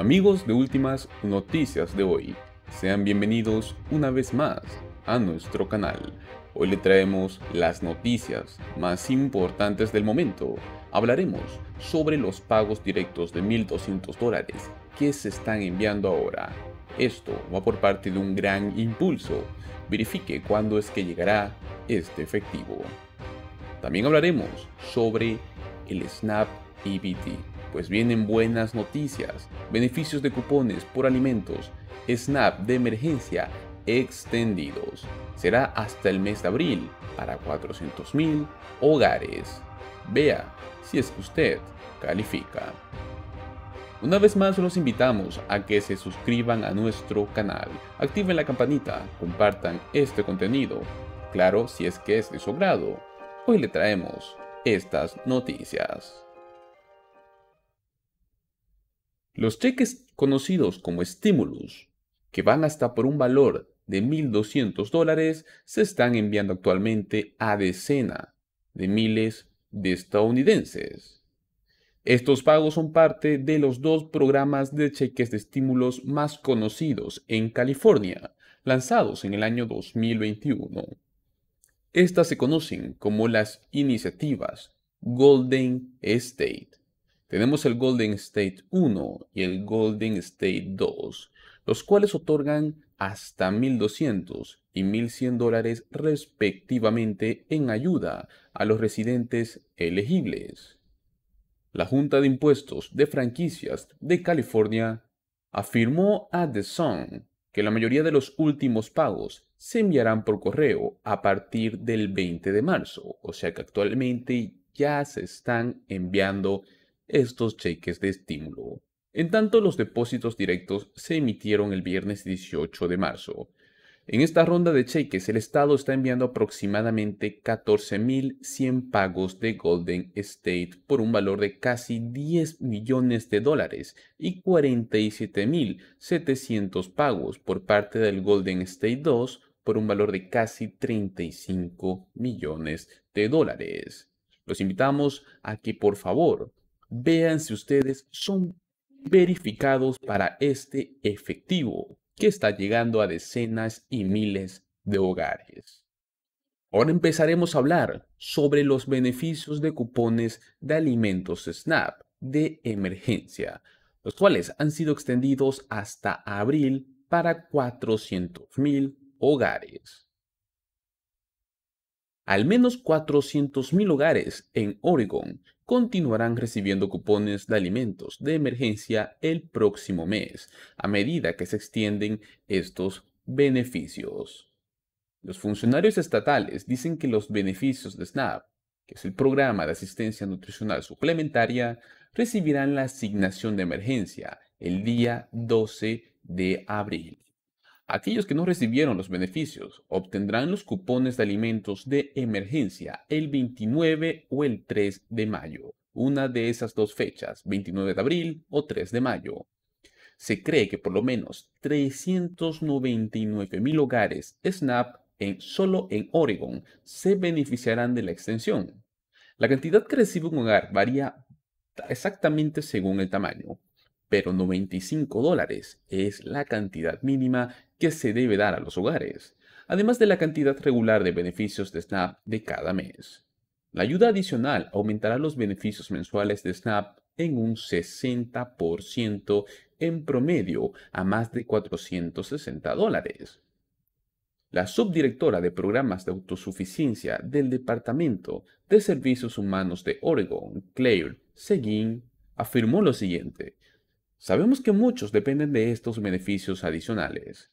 Amigos de Últimas Noticias de hoy, sean bienvenidos una vez más a nuestro canal. Hoy le traemos las noticias más importantes del momento. Hablaremos sobre los pagos directos de 1.200 dólares que se están enviando ahora. Esto va por parte de un gran impulso. Verifique cuándo es que llegará este efectivo. También hablaremos sobre el Snap EBT pues vienen buenas noticias, beneficios de cupones por alimentos, SNAP de emergencia extendidos. Será hasta el mes de abril para 400.000 hogares. Vea si es que usted califica. Una vez más los invitamos a que se suscriban a nuestro canal, activen la campanita, compartan este contenido, claro si es que es de su grado. Hoy le traemos estas noticias. Los cheques conocidos como estímulos, que van hasta por un valor de 1.200 dólares, se están enviando actualmente a decena de miles de estadounidenses. Estos pagos son parte de los dos programas de cheques de estímulos más conocidos en California, lanzados en el año 2021. Estas se conocen como las iniciativas Golden State tenemos el Golden State 1 y el Golden State 2, los cuales otorgan hasta 1.200 y 1.100 dólares respectivamente en ayuda a los residentes elegibles. La Junta de Impuestos de Franquicias de California afirmó a The Sun que la mayoría de los últimos pagos se enviarán por correo a partir del 20 de marzo, o sea que actualmente ya se están enviando estos cheques de estímulo. En tanto, los depósitos directos se emitieron el viernes 18 de marzo. En esta ronda de cheques, el Estado está enviando aproximadamente 14.100 pagos de Golden State por un valor de casi 10 millones de dólares y 47.700 pagos por parte del Golden State 2 por un valor de casi 35 millones de dólares. Los invitamos a que por favor vean si ustedes son verificados para este efectivo que está llegando a decenas y miles de hogares. Ahora empezaremos a hablar sobre los beneficios de cupones de alimentos SNAP de emergencia, los cuales han sido extendidos hasta abril para 400.000 hogares. Al menos 400.000 hogares en Oregon continuarán recibiendo cupones de alimentos de emergencia el próximo mes, a medida que se extienden estos beneficios. Los funcionarios estatales dicen que los beneficios de SNAP, que es el programa de asistencia nutricional suplementaria, recibirán la asignación de emergencia el día 12 de abril. Aquellos que no recibieron los beneficios obtendrán los cupones de alimentos de emergencia el 29 o el 3 de mayo, una de esas dos fechas, 29 de abril o 3 de mayo. Se cree que por lo menos 399 mil hogares SNAP en, solo en Oregon se beneficiarán de la extensión. La cantidad que recibe un hogar varía exactamente según el tamaño pero 95 dólares es la cantidad mínima que se debe dar a los hogares, además de la cantidad regular de beneficios de SNAP de cada mes. La ayuda adicional aumentará los beneficios mensuales de SNAP en un 60% en promedio a más de 460 dólares. La subdirectora de programas de autosuficiencia del Departamento de Servicios Humanos de Oregon, Claire Seguin, afirmó lo siguiente. Sabemos que muchos dependen de estos beneficios adicionales.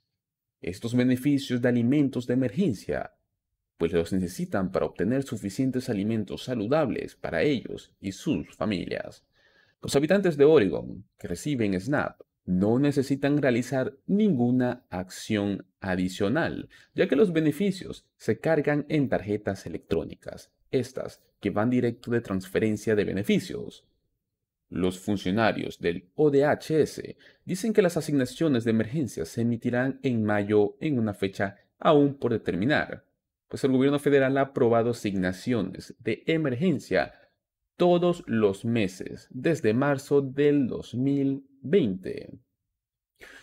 Estos beneficios de alimentos de emergencia, pues los necesitan para obtener suficientes alimentos saludables para ellos y sus familias. Los habitantes de Oregon que reciben SNAP no necesitan realizar ninguna acción adicional, ya que los beneficios se cargan en tarjetas electrónicas, estas que van directo de transferencia de beneficios. Los funcionarios del ODHS dicen que las asignaciones de emergencia se emitirán en mayo en una fecha aún por determinar, pues el gobierno federal ha aprobado asignaciones de emergencia todos los meses desde marzo del 2020. 2020.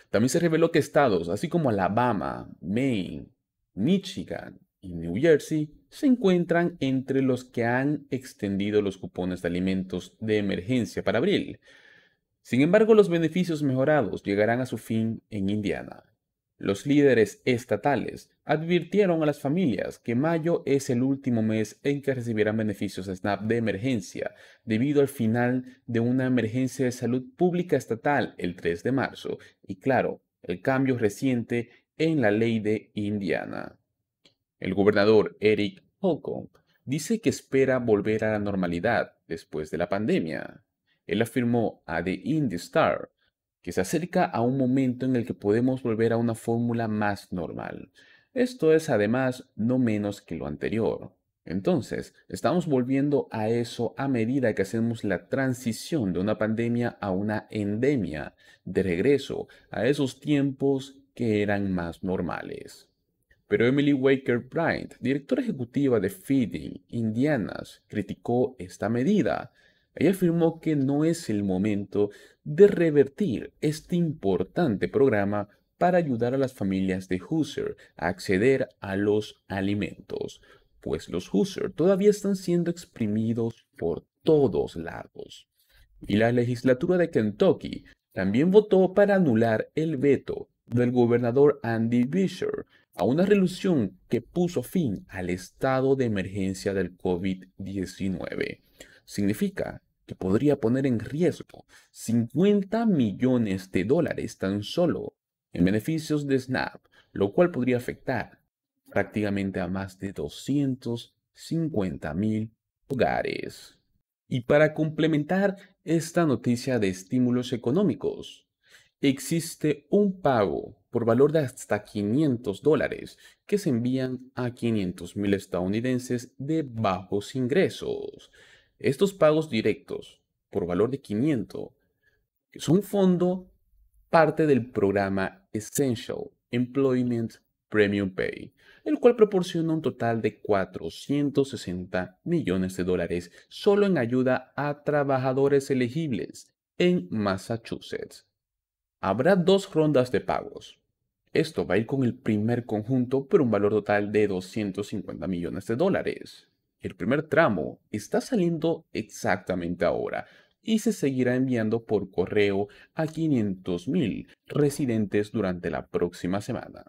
También se reveló que estados, así como Alabama, Maine, Michigan y New Jersey, se encuentran entre los que han extendido los cupones de alimentos de emergencia para abril. Sin embargo, los beneficios mejorados llegarán a su fin en Indiana. Los líderes estatales advirtieron a las familias que mayo es el último mes en que recibirán beneficios de SNAP de emergencia, debido al final de una emergencia de salud pública estatal el 3 de marzo y, claro, el cambio reciente en la ley de Indiana. El gobernador Eric Holcomb dice que espera volver a la normalidad después de la pandemia. Él afirmó a The Indy Star que se acerca a un momento en el que podemos volver a una fórmula más normal. Esto es además no menos que lo anterior. Entonces, estamos volviendo a eso a medida que hacemos la transición de una pandemia a una endemia, de regreso a esos tiempos que eran más normales. Pero Emily Waker Bryant, directora ejecutiva de Feeding Indianas, criticó esta medida ella afirmó que no es el momento de revertir este importante programa para ayudar a las familias de Husser a acceder a los alimentos, pues los Husser todavía están siendo exprimidos por todos lados. Y la legislatura de Kentucky también votó para anular el veto del gobernador Andy Beshear a una resolución que puso fin al estado de emergencia del COVID-19. Significa que podría poner en riesgo 50 millones de dólares tan solo en beneficios de Snap, lo cual podría afectar prácticamente a más de 250 mil hogares. Y para complementar esta noticia de estímulos económicos, existe un pago por valor de hasta 500 dólares que se envían a 500 mil estadounidenses de bajos ingresos. Estos pagos directos por valor de 500 son fondo parte del programa Essential Employment Premium Pay, el cual proporciona un total de 460 millones de dólares solo en ayuda a trabajadores elegibles en Massachusetts. Habrá dos rondas de pagos. Esto va a ir con el primer conjunto por un valor total de 250 millones de dólares. El primer tramo está saliendo exactamente ahora y se seguirá enviando por correo a 500.000 residentes durante la próxima semana.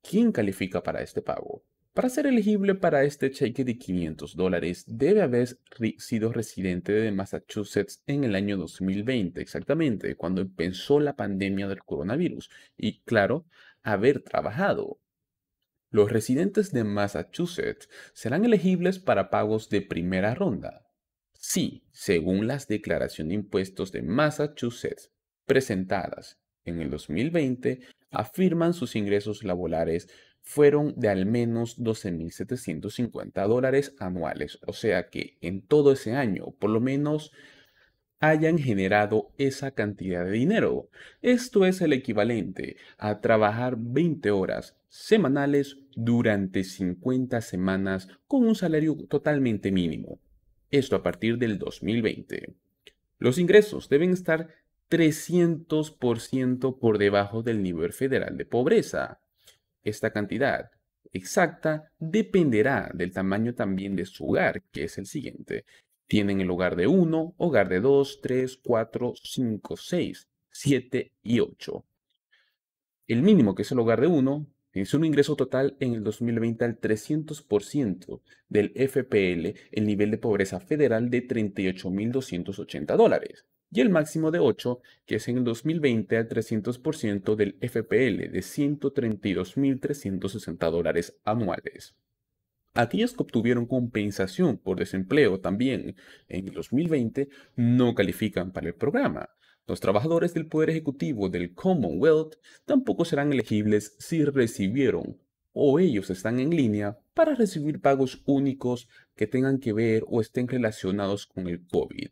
¿Quién califica para este pago? Para ser elegible para este cheque de 500 dólares, debe haber sido residente de Massachusetts en el año 2020, exactamente, cuando empezó la pandemia del coronavirus, y claro, haber trabajado. Los residentes de Massachusetts serán elegibles para pagos de primera ronda. Si, según las declaraciones de impuestos de Massachusetts presentadas en el 2020, afirman sus ingresos laborales fueron de al menos 12.750 dólares anuales. O sea que en todo ese año, por lo menos hayan generado esa cantidad de dinero. Esto es el equivalente a trabajar 20 horas semanales durante 50 semanas con un salario totalmente mínimo. Esto a partir del 2020. Los ingresos deben estar 300% por debajo del nivel federal de pobreza. Esta cantidad exacta dependerá del tamaño también de su hogar, que es el siguiente. Tienen el hogar de 1, hogar de 2, 3, 4, 5, 6, 7 y 8. El mínimo, que es el hogar de 1, es un ingreso total en el 2020 al 300% del FPL, el nivel de pobreza federal de 38.280 dólares. Y el máximo de 8, que es en el 2020 al 300% del FPL de 132.360 dólares anuales. Aquellos que obtuvieron compensación por desempleo también en el 2020 no califican para el programa. Los trabajadores del Poder Ejecutivo del Commonwealth tampoco serán elegibles si recibieron o ellos están en línea para recibir pagos únicos que tengan que ver o estén relacionados con el COVID.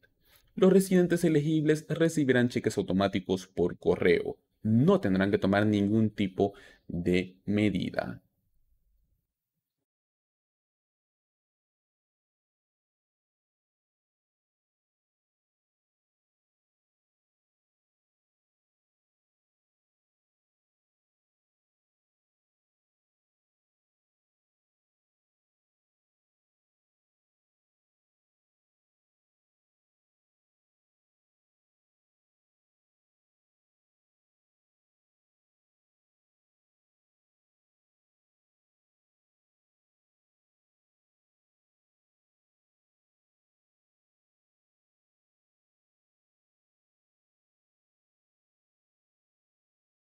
Los residentes elegibles recibirán cheques automáticos por correo. No tendrán que tomar ningún tipo de medida.